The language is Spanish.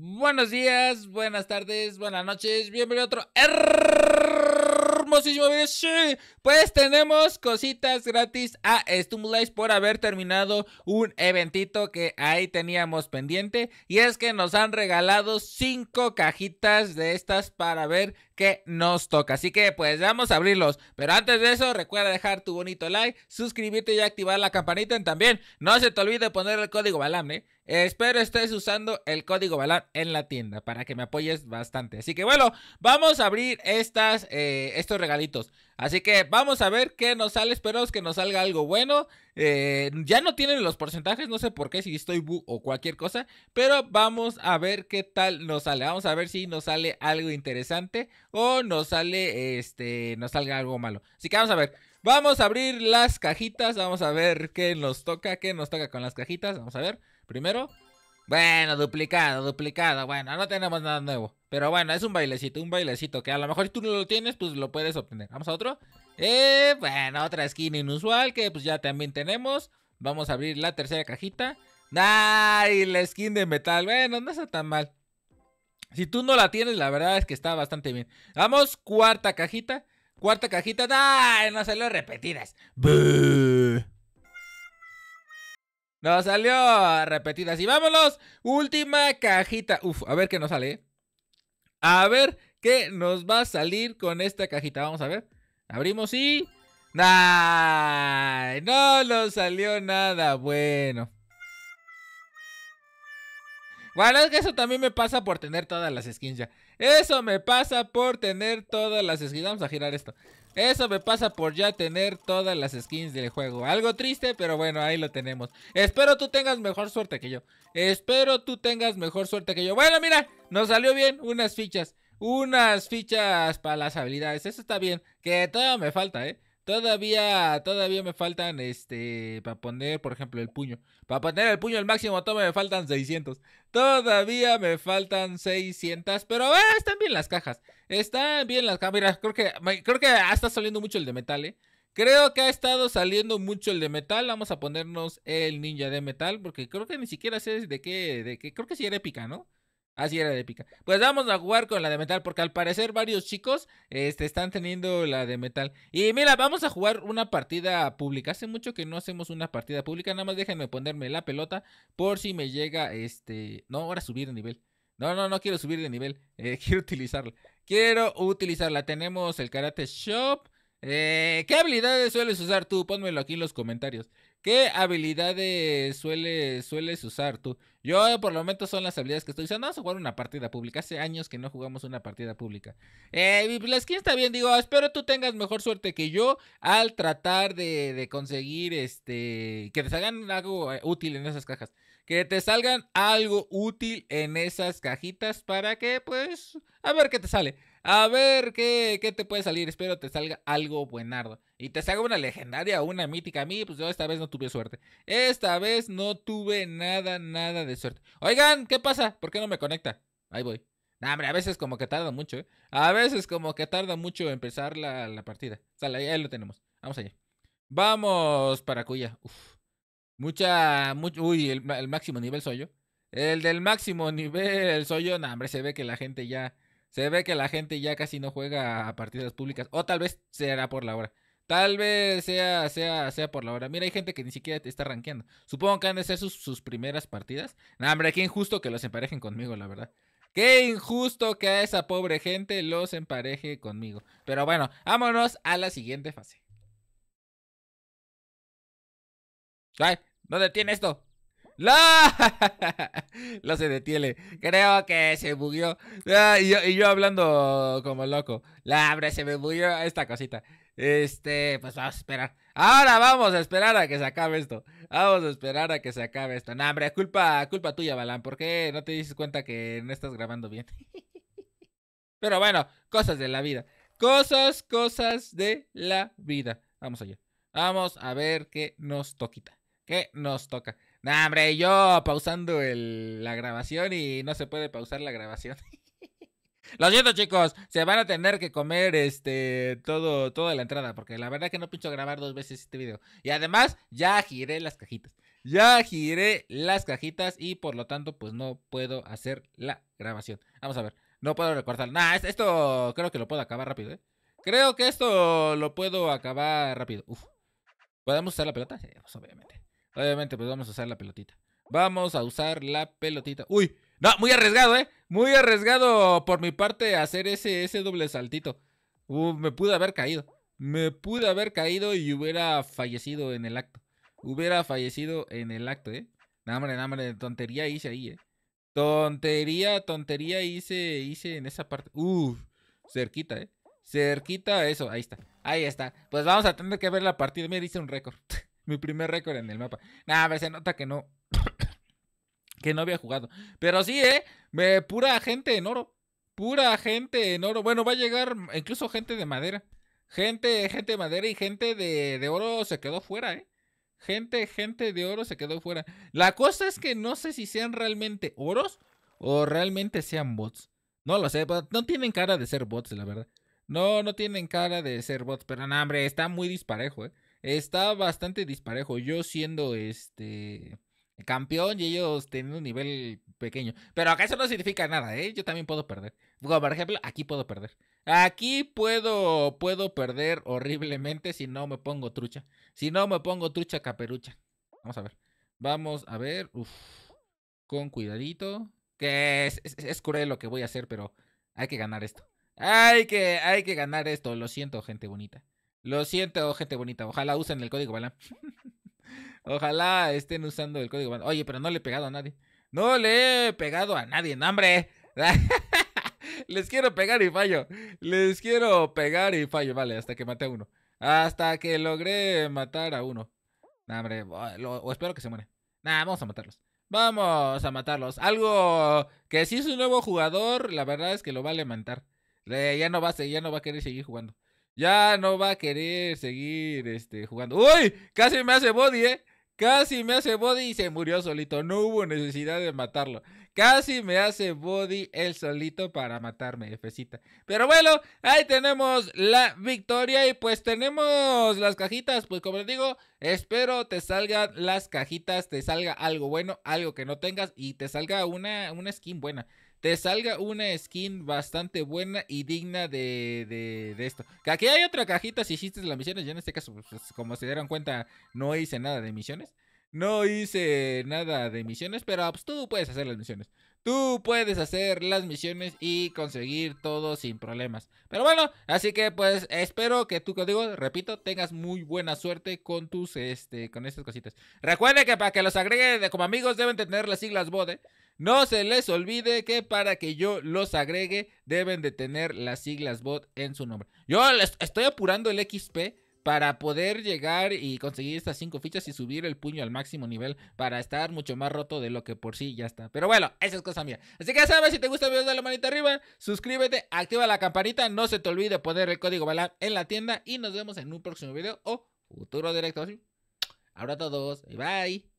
Buenos días, buenas tardes, buenas noches, bienvenido a otro hermosísimo video. Pues tenemos cositas gratis a Stumblice por haber terminado un eventito que ahí teníamos pendiente. Y es que nos han regalado 5 cajitas de estas para ver qué nos toca. Así que pues vamos a abrirlos. Pero antes de eso, recuerda dejar tu bonito like, suscribirte y activar la campanita. También no se te olvide poner el código BALAM, ¿eh? Espero estés usando el código BALAM en la tienda para que me apoyes bastante. Así que bueno, vamos a abrir estas, eh, estos regalitos. Así que vamos a ver qué nos sale. Espero que nos salga algo bueno. Eh, ya no tienen los porcentajes, no sé por qué, si estoy bu o cualquier cosa. Pero vamos a ver qué tal nos sale. Vamos a ver si nos sale algo interesante o nos sale, este, nos salga algo malo. Así que vamos a ver. Vamos a abrir las cajitas. Vamos a ver qué nos toca, qué nos toca con las cajitas. Vamos a ver. Primero. Bueno, duplicado, duplicado. Bueno, no tenemos nada nuevo. Pero bueno, es un bailecito, un bailecito que a lo mejor si tú no lo tienes, pues lo puedes obtener. Vamos a otro. Eh, bueno, otra skin inusual que pues ya también tenemos. Vamos a abrir la tercera cajita. ¡Ay! La skin de metal. Bueno, no está tan mal. Si tú no la tienes, la verdad es que está bastante bien. Vamos, cuarta cajita. Cuarta cajita. ¡Ay! No salió repetidas. ¡Buh! Nos salió repetidas. Y vámonos. Última cajita. Uf, a ver qué nos sale. A ver qué nos va a salir con esta cajita. Vamos a ver. Abrimos y... ¡Ay! No nos salió nada bueno. Bueno, es que eso también me pasa por tener todas las skins ya. Eso me pasa por tener todas las skins. Vamos a girar esto. Eso me pasa por ya tener todas las skins del juego. Algo triste, pero bueno, ahí lo tenemos. Espero tú tengas mejor suerte que yo. Espero tú tengas mejor suerte que yo. Bueno, mira, nos salió bien unas fichas. Unas fichas para las habilidades. Eso está bien. Que todavía me falta, ¿eh? Todavía, todavía me faltan, este, para poner, por ejemplo, el puño. Para poner el puño al máximo, todavía me faltan 600. Todavía me faltan 600, pero eh, están bien las cajas. Están bien las cajas. Mira, creo que, creo que está saliendo mucho el de metal, ¿eh? Creo que ha estado saliendo mucho el de metal. Vamos a ponernos el ninja de metal, porque creo que ni siquiera sé de qué, de qué, creo que sí era épica, ¿no? Así era de épica. Pues vamos a jugar con la de metal, porque al parecer varios chicos este, están teniendo la de metal. Y mira, vamos a jugar una partida pública. Hace mucho que no hacemos una partida pública. Nada más déjenme ponerme la pelota por si me llega este... No, ahora subir de nivel. No, no, no quiero subir de nivel. Eh, quiero utilizarla. Quiero utilizarla. Tenemos el Karate Shop. Eh, ¿Qué habilidades sueles usar tú? Pónmelo aquí en los comentarios. ¿Qué habilidades sueles, sueles usar tú? Yo por el momento son las habilidades que estoy usando. Vamos a jugar una partida pública. Hace años que no jugamos una partida pública. Eh, la skin está bien, digo, espero tú tengas mejor suerte que yo al tratar de, de conseguir este que te salgan algo eh, útil en esas cajas. Que te salgan algo útil en esas cajitas para que, pues, a ver qué te sale. A ver qué, qué te puede salir. Espero te salga algo buenardo. Y te salga una legendaria o una mítica. A mí, pues yo esta vez no tuve suerte. Esta vez no tuve nada, nada de suerte. Oigan, ¿qué pasa? ¿Por qué no me conecta? Ahí voy. Nah, hombre, a veces como que tarda mucho, ¿eh? A veces como que tarda mucho empezar la, la partida. Sale, ahí lo tenemos. Vamos allá. Vamos para Cuya. Uf. Mucha, mucho, uy, el, el, máximo nivel soy yo. El del máximo nivel soy yo. Nah, hombre, se ve que la gente ya se ve que la gente ya casi no juega a partidas públicas. O tal vez será por la hora. Tal vez sea, sea, sea por la hora. Mira, hay gente que ni siquiera te está rankeando. Supongo que han de ser sus, sus primeras partidas. No, hombre, qué injusto que los emparejen conmigo, la verdad. Qué injusto que a esa pobre gente los empareje conmigo. Pero bueno, vámonos a la siguiente fase. Ay, ¿dónde tiene esto? ¡La! Lo se detiene. Creo que se bugueó. Ah, y, yo, y, yo, hablando como loco. La hombre, se me bugueó esta cosita. Este, pues vamos a esperar. Ahora vamos a esperar a que se acabe esto. Vamos a esperar a que se acabe esto. No, hombre, culpa, culpa tuya, Balán. ¿Por qué no te dices cuenta que no estás grabando bien? Pero bueno, cosas de la vida. Cosas, cosas de la vida. Vamos allá. Vamos a ver qué nos toquita. ¿Qué nos toca? Nah, hombre, yo pausando el, la grabación y no se puede pausar la grabación. Lo siento, chicos, se van a tener que comer este todo toda la entrada porque la verdad que no pincho grabar dos veces este video. Y además ya giré las cajitas. Ya giré las cajitas y por lo tanto, pues no puedo hacer la grabación. Vamos a ver. No puedo recortar. Nah, esto creo que lo puedo acabar rápido, ¿eh? Creo que esto lo puedo acabar rápido. Uf. ¿Podemos usar la pelota? Sí, pues obviamente. Obviamente, pues vamos a usar la pelotita. Vamos a usar la pelotita. ¡Uy! No, muy arriesgado, ¿eh? Muy arriesgado por mi parte hacer ese, ese doble saltito. Uh, me pude haber caído. Me pude haber caído y hubiera fallecido en el acto. Hubiera fallecido en el acto, ¿eh? Nada, hombre, nada, hombre, tontería hice ahí, ¿eh? Tontería, tontería hice, hice en esa parte. Uf, cerquita, ¿eh? Cerquita, eso, ahí está. Ahí está. Pues vamos a tener que ver la partida. Me hice un récord. Mi primer récord en el mapa. Nada, a ver, se nota que no. que no había jugado. Pero sí, ¿eh? Me, pura gente en oro. Pura gente en oro. Bueno, va a llegar incluso gente de madera. Gente, gente de madera y gente de, de oro se quedó fuera, ¿eh? Gente, gente de oro se quedó fuera. La cosa es que no sé si sean realmente oros o realmente sean bots. No lo sé, no tienen cara de ser bots, la verdad. No, no tienen cara de ser bots, pero no, hombre, está muy disparejo, ¿eh? Está bastante disparejo. Yo siendo este campeón y ellos teniendo un nivel pequeño. Pero acá eso no significa nada, ¿eh? Yo también puedo perder. por ejemplo, aquí puedo perder. Aquí puedo, puedo perder horriblemente si no me pongo trucha. Si no me pongo trucha caperucha. Vamos a ver. Vamos a ver. Uf. Con cuidadito. Que es, es, cruel lo que voy a hacer, pero hay que ganar esto. Hay que, hay que ganar esto. Lo siento, gente bonita. Lo siento, gente bonita. Ojalá usen el código Balam. Ojalá estén usando el código Oye, pero no le he pegado a nadie. No le he pegado a nadie, no, hombre. Les quiero pegar y fallo. Les quiero pegar y fallo. Vale, hasta que maté a uno. Hasta que logré matar a uno. Nah, hombre, o, espero que se muera. Nah, vamos a matarlos. Vamos a matarlos. Algo que si es un nuevo jugador, la verdad es que lo va a levantar. ya no va a, ya no va a querer seguir jugando. Ya no va a querer seguir este, jugando. ¡Uy! Casi me hace body, ¿eh? Casi me hace body y se murió solito. No hubo necesidad de matarlo. Casi me hace body él solito para matarme, Fecita. Pero bueno, ahí tenemos la victoria y pues tenemos las cajitas. Pues como les digo, espero te salgan las cajitas, te salga algo bueno, algo que no tengas y te salga una, una skin buena te salga una skin bastante buena y digna de, de, esto. Que aquí hay otra cajita si hiciste las misiones. Yo en este caso, pues, como se dieron cuenta, no hice nada de misiones. No hice nada de misiones, pero pues tú puedes hacer las misiones. Tú puedes hacer las misiones y conseguir todo sin problemas. Pero bueno, así que pues espero que tú, digo, repito, tengas muy buena suerte con tus, este, con estas cositas. Recuerde que para que los agregue como amigos deben tener las siglas BODE. No se les olvide que para que yo los agregue deben de tener las siglas bot en su nombre. Yo les estoy apurando el XP para poder llegar y conseguir estas cinco fichas y subir el puño al máximo nivel para estar mucho más roto de lo que por sí ya está. Pero bueno, esa es cosa mía. Así que ya sabes, si te gusta el video, dale manita arriba, suscríbete, activa la campanita, no se te olvide poner el código BALAM en la tienda y nos vemos en un próximo video o futuro directo. Ahora todos, bye.